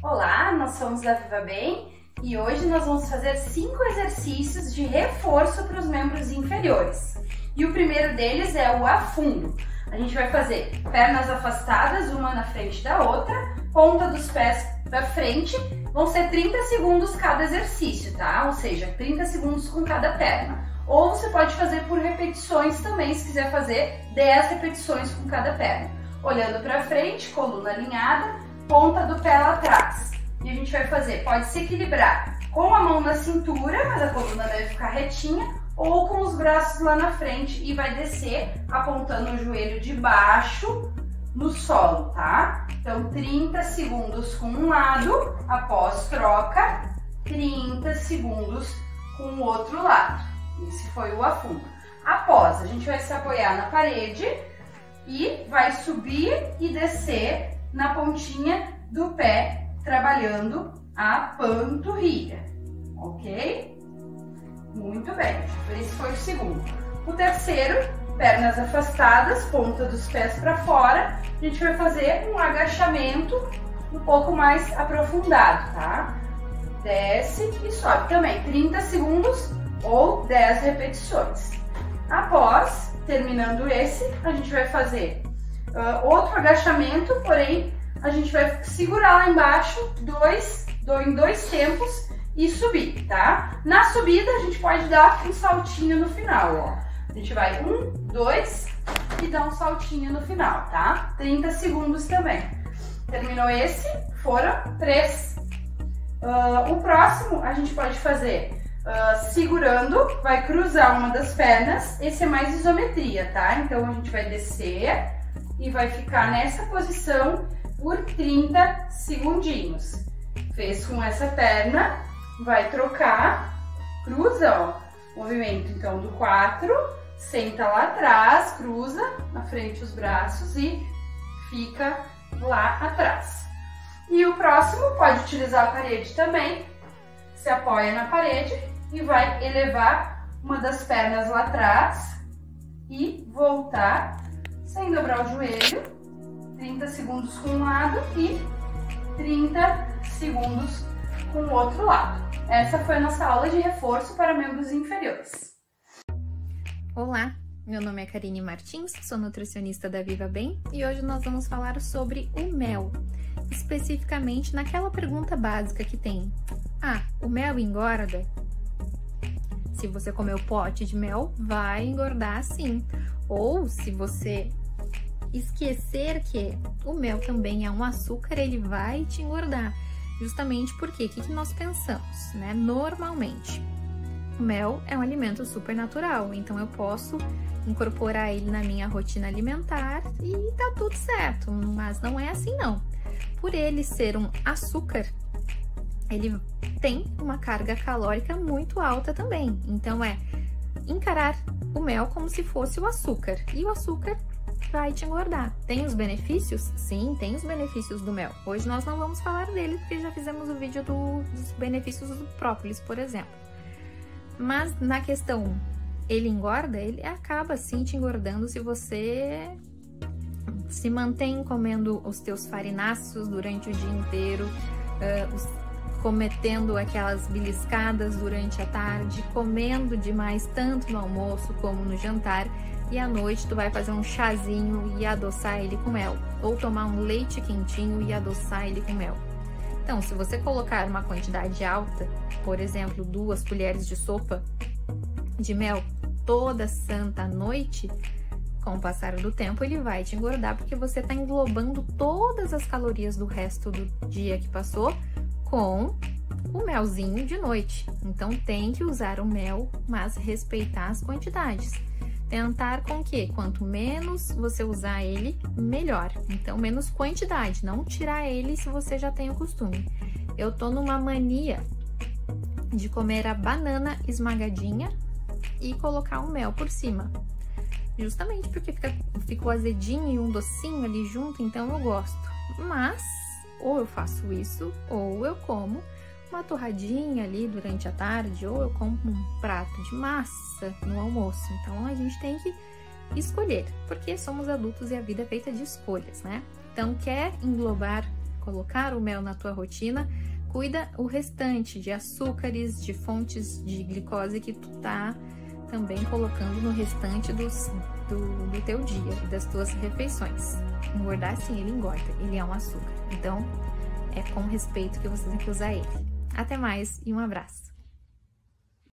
Olá, nós somos da Viva Bem e hoje nós vamos fazer cinco exercícios de reforço para os membros inferiores. E o primeiro deles é o afundo. A gente vai fazer pernas afastadas, uma na frente da outra, ponta dos pés para frente. Vão ser 30 segundos cada exercício, tá? Ou seja, 30 segundos com cada perna. Ou você pode fazer por repetições também, se quiser fazer 10 repetições com cada perna. Olhando para frente, coluna alinhada, ponta do pé lá atrás. E a gente vai fazer, pode se equilibrar com a mão na cintura, mas a coluna deve ficar retinha, ou com os braços lá na frente e vai descer apontando o joelho de baixo no solo, tá? Então, 30 segundos com um lado, após troca, 30 segundos com o outro lado. Esse foi o afundo. Após, a gente vai se apoiar na parede e vai subir e descer na pontinha do pé, trabalhando a panturrilha, ok? Muito bem, esse foi o segundo. O terceiro, pernas afastadas, ponta dos pés para fora. A gente vai fazer um agachamento um pouco mais aprofundado, tá? Desce e sobe também, 30 segundos ou 10 repetições. Após, terminando esse, a gente vai fazer uh, outro agachamento, porém a gente vai segurar lá embaixo dois, dois, em dois tempos e subir, tá? Na subida a gente pode dar um saltinho no final, ó. A gente vai um, dois e dá um saltinho no final, tá? 30 segundos também. Terminou esse, foram três. Uh, o próximo a gente pode fazer uh, segurando, vai cruzar uma das pernas. Esse é mais isometria, tá? Então a gente vai descer e vai ficar nessa posição por 30 segundinhos. Fez com essa perna, vai trocar, cruza, ó. Movimento então do 4, senta lá atrás, cruza na frente os braços e fica lá atrás. E o próximo pode utilizar a parede também, se apoia na parede e vai elevar uma das pernas lá atrás e voltar sem dobrar o joelho. 30 segundos com um lado e 30 segundos com o outro lado. Essa foi a nossa aula de reforço para membros inferiores. Olá, meu nome é Karine Martins, sou nutricionista da Viva Bem e hoje nós vamos falar sobre o mel, especificamente naquela pergunta básica que tem: Ah, o mel engorda? Se você comer o pote de mel, vai engordar sim. Ou se você esquecer que o mel também é um açúcar, ele vai te engordar. Justamente porque o que, que nós pensamos, né? Normalmente, o mel é um alimento super natural, então eu posso incorporar ele na minha rotina alimentar e tá tudo certo, mas não é assim não. Por ele ser um açúcar, ele tem uma carga calórica muito alta também. Então é encarar o mel como se fosse o açúcar. E o açúcar vai te engordar. Tem os benefícios? Sim, tem os benefícios do mel. Hoje nós não vamos falar dele porque já fizemos o vídeo do, dos benefícios do própolis, por exemplo. Mas na questão ele engorda, ele acaba sim te engordando se você se mantém comendo os teus farináceos durante o dia inteiro, uh, os cometendo aquelas beliscadas durante a tarde, comendo demais tanto no almoço como no jantar, e à noite tu vai fazer um chazinho e adoçar ele com mel, ou tomar um leite quentinho e adoçar ele com mel. Então, se você colocar uma quantidade alta, por exemplo, duas colheres de sopa de mel toda santa noite, com o passar do tempo ele vai te engordar porque você está englobando todas as calorias do resto do dia que passou com o melzinho de noite. Então tem que usar o mel, mas respeitar as quantidades. Tentar com que quanto menos você usar ele, melhor. Então menos quantidade, não tirar ele se você já tem o costume. Eu tô numa mania de comer a banana esmagadinha e colocar um mel por cima. Justamente porque fica, o azedinho e um docinho ali junto, então eu gosto. Mas ou eu faço isso, ou eu como uma torradinha ali durante a tarde, ou eu como um prato de massa no almoço. Então a gente tem que escolher, porque somos adultos e a vida é feita de escolhas, né? Então quer englobar colocar o mel na tua rotina, cuida o restante de açúcares, de fontes de glicose que tu tá também colocando no restante dos, do, do teu dia e das tuas refeições. Engordar sim, ele engorda, ele é um açúcar. Então, é com respeito que você tem que usar ele. Até mais e um abraço!